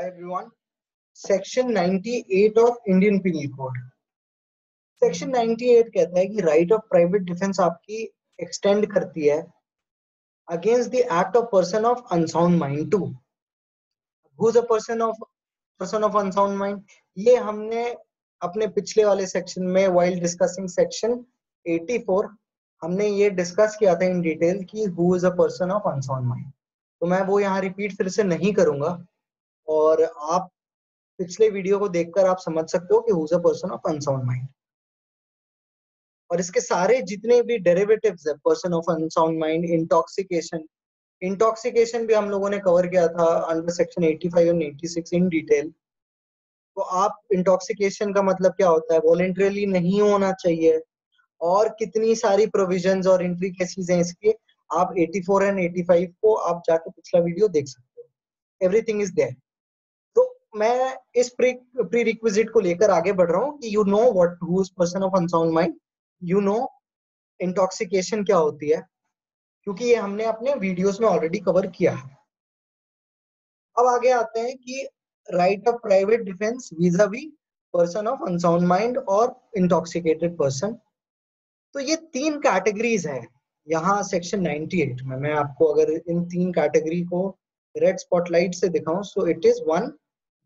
Everyone. Section 98 of Indian Penal Code. Section 98 कहता है कि right of private defense आपकी extend करती है the act of person of unsound mind too. Who's a person of person of unsound mind? ये हमने अपने पिछले वाले सेक्शन में while discussing section 84 हमने ये डिस्कस किया था इन डिटेल कि who is a person of unsound mind तो मैं वो यहाँ रिपीट फिर से नहीं करूँगा और आप पिछले वीडियो को देखकर आप समझ सकते हो कि who a person of unsound mind और इसके सारे जितने भी डेरिवेटिव्स है person of unsound mind intoxication intoxication भी हम लोगों ने कवर किया था under section 85 and 86 in detail तो आप इंटॉक्सिकेशन का मतलब क्या होता है? वॉलेंटरली नहीं होना चाहिए। और कितनी सारी प्रोविज़न और एंट्री केसेस हैं इसके, आप 84 एंड 85 को आप जाके पिछला वीडियो देख सकते हो। एवरीथिंग इज़ देयर मैं इस प्री रिक्विजिट को लेकर आगे बढ़ रहा हूँ कि you know what who person of unsound mind you know intoxication क्या होती है? क्योंकि ये हमने अपने वीडियोस में ऑलरेडी कवर किया है। अब आगे आते हैं कि right of private defence vis-a-vis person of unsound mind और इंटॉक्सिकेटेड पर्सन तो ये तीन कैटेगरीज है। यहाँ सेक्शन 98 में मैं आपको अगर इन तीन कैटेगरी को रेड स्पॉटलाइट से दिखाऊँ so it is one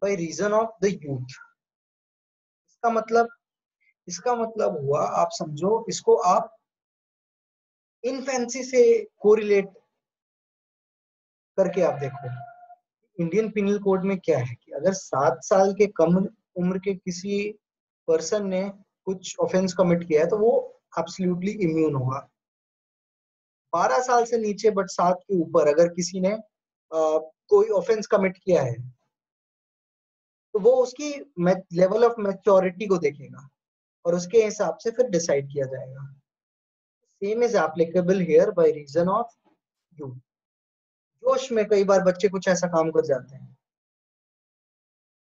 by reason of the youth इसका मतलब इसका मतलब हुआ आप समझो इसको आप इनफेंसी से कोरिलेट करके आप देखो। इंडियन पिनल कोड में क्या है कि अगर सात साल के कम उम्र के किसी पर्सन ने कुछ ऑफेंस कमिट किया है तो वो एब्सोल्युटली इम्यून होगा। बारह साल से नीचे बट सात के ऊपर अगर किसी ने आ, कोई ऑफेंस कमिट किया है तो वो उसकी लेवल ऑफ़ मेच्योरिटी को देखेगा और उसके हिसाब से फिर डिसाइड किया जाएगा। Same is applicable here by reason of you जोश में कई बार बच्चे कुछ ऐसा काम कर जाते हैं।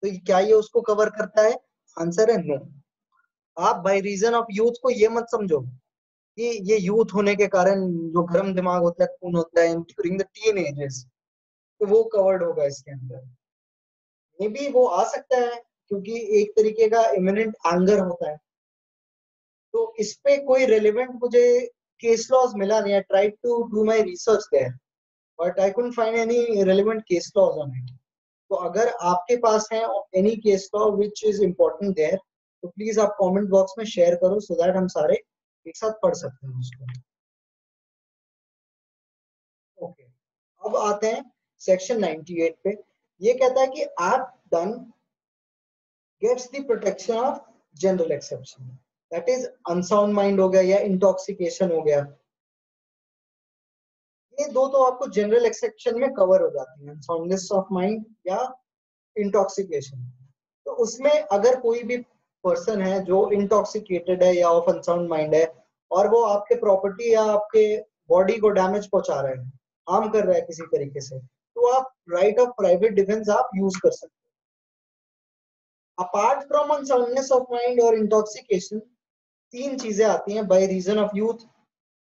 तो क्या ये उसको कवर करता है? आंसर है नो आप बाय रीजन ऑफ़ यूथ को ये मत समझो कि ये यूथ होने के कारण जो गर्म दिमाग होता है, खून होता है ड्यूरिंग द टीन एजेस तो वो कवर्ड होगा इसके अंदर। मे बी वो आ सकता है, क्योंकि एक तरीके का इमिनेंट एंगर होता है। तो इस पे कोई रेलिवेंट मुझे केस लॉज मिला नहीं। I try to do my research there but I couldn't find any relevant case laws on it तो अगर आपके पास है any case law which is important there तो प्लीज़ आप कमेंट बॉक्स में शेयर करो सो दैट हम सारे एक साथ पढ़ सकते हैं उसको। ओके अब आते हैं सेक्शन 98 पे। ये कहता है कि आप don't gets the protection of general exception that is unsound mind हो गया या इंटॉक्सिकेशन हो गया। ये दो तो आपको जनरल एक्सेप्शन में कवर हो जाती है अनसाउंडनेस ऑफ़ माइंड या इंटॉक्सिकेशन तो उसमें अगर कोई भी पर्सन है जो इंटॉक्सिकेटेड है या ऑफ़ अनसाउंड माइंड है और वो आपके प्रॉपर्टी या आपके बॉडी को डैमेज पहुँचा रहे हैं हार्म कर रहा है किसी तरीके से तो आप राइट ऑफ़ प्राइवेट डिफेंस आप यूज़ कर सकते हो। Apart from unsoundness of mind और इंटॉक्सिकेशन तीन चीज़ें आती हैं by reason of youth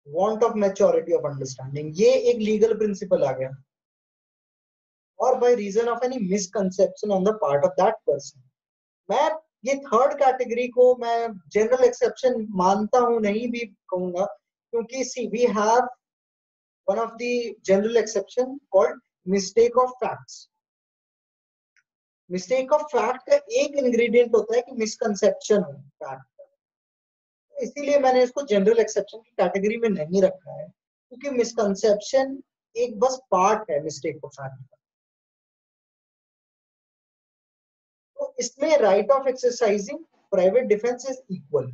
want of maturity of understanding ये एक लीगल प्रिंसिपल आ गया। और by reason of any misconception on the part of that person मैं ये थर्ड कैटेगरी को मैं जनरल एक्सेप्शन मानता हूँ, नहीं भी कहूँगा, क्योंकि see we have one of the general exception called mistake of facts mistake of fact का एक इंग्रेडिएंट होता है कि मिसकंसेप्शन हो फैक्ट इसीलिए मैंने इसको जनरल एक्सेप्शन की कैटेगरी में नहीं रखा है, क्योंकि मिसकंसेप्शन एक बस पार्ट है मिस्टेक ऑफ़ फैक्ट का। तो इसमें right of exercising private defence is equal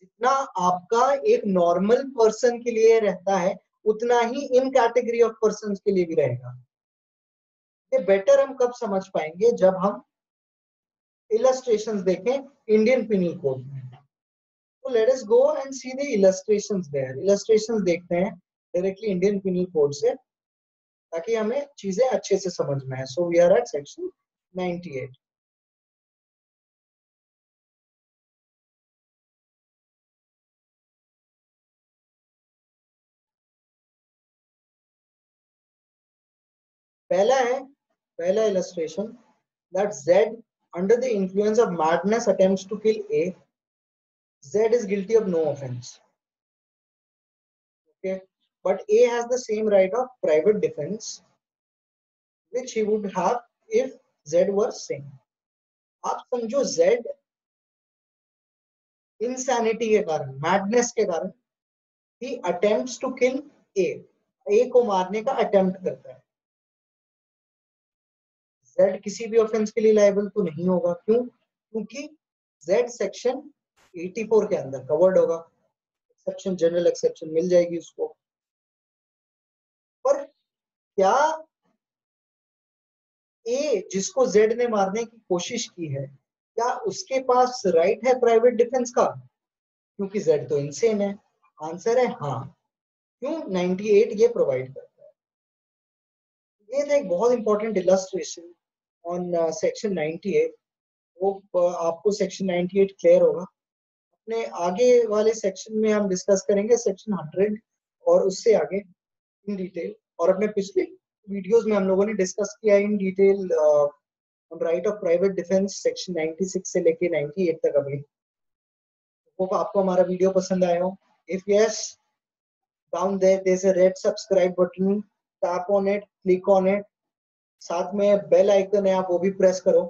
जितना आपका एक नॉर्मल पर्सन के लिए रहता है उतना ही इन कैटेगरी ऑफ़ पर्सन के लिए भी रहेगा। ये बेटर हम कब समझ पाएँगे? जब हम इलस्ट्रेशन देखें इंडियन पिनल कोड में। तो let us go and see the illustrations there देखते हैं डायरेक्टली इंडियन पिनल कोड से, ताकि हमें चीज़ें अच्छे से समझ में आए। So we are at section 98 पहला है, पहला illustration that Z under the influence of madness attempt to kill A Z is guilty of no offence okay but A has the same right of private defence which he would have if Z were sane आप समझो Z insanity के कारण madness के कारण ही attempt to kill ए ए को मारने का attempt करता है। Z किसी भी ऑफेंस के लिए लाइबल तो नहीं होगा। क्यों? क्योंकि Z सेक्शन 84 के अंदर कवर्ड होगा। एक्सेप्शन जनरल एक्सेप्शन मिल जाएगी उसको। पर क्या ए जिसको जेड ने मारने की कोशिश की है, क्या उसके पास राइट है प्राइवेट डिफेंस का? क्योंकि जेड तो इनसेन है। आंसर है हाँ। क्यों? 98 ये प्रोवाइड करता है। ये था एक बहुत इंपॉर्टेंट इलस्ट्रेशन ऑन सेक्शन 98 वो uh, आपको सेक्शन 98 क्लियर होगा। अपने आगे वाले सेक्शन में हम डिस्कस करेंगे सेक्शन 100 और उससे आगे इन डिटेल और अपने पिछले वीडियोस में हम लोगों ने डिस्कस किया in detail right of private defence section 96 से लेके 98 तक अभी। होप आपको हमारा वीडियो पसंद आया हो। If yes down there there is a red subscribe button tap on it click on it साथ में बेल आइकन है, आप वो भी प्रेस करो।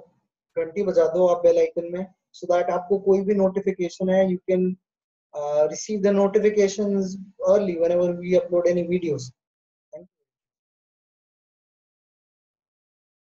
घंटी बजा दो आप बेल आइकन में सो so दैट आपको कोई भी नोटिफिकेशन है you can receive the notifications early whenever we upload any videos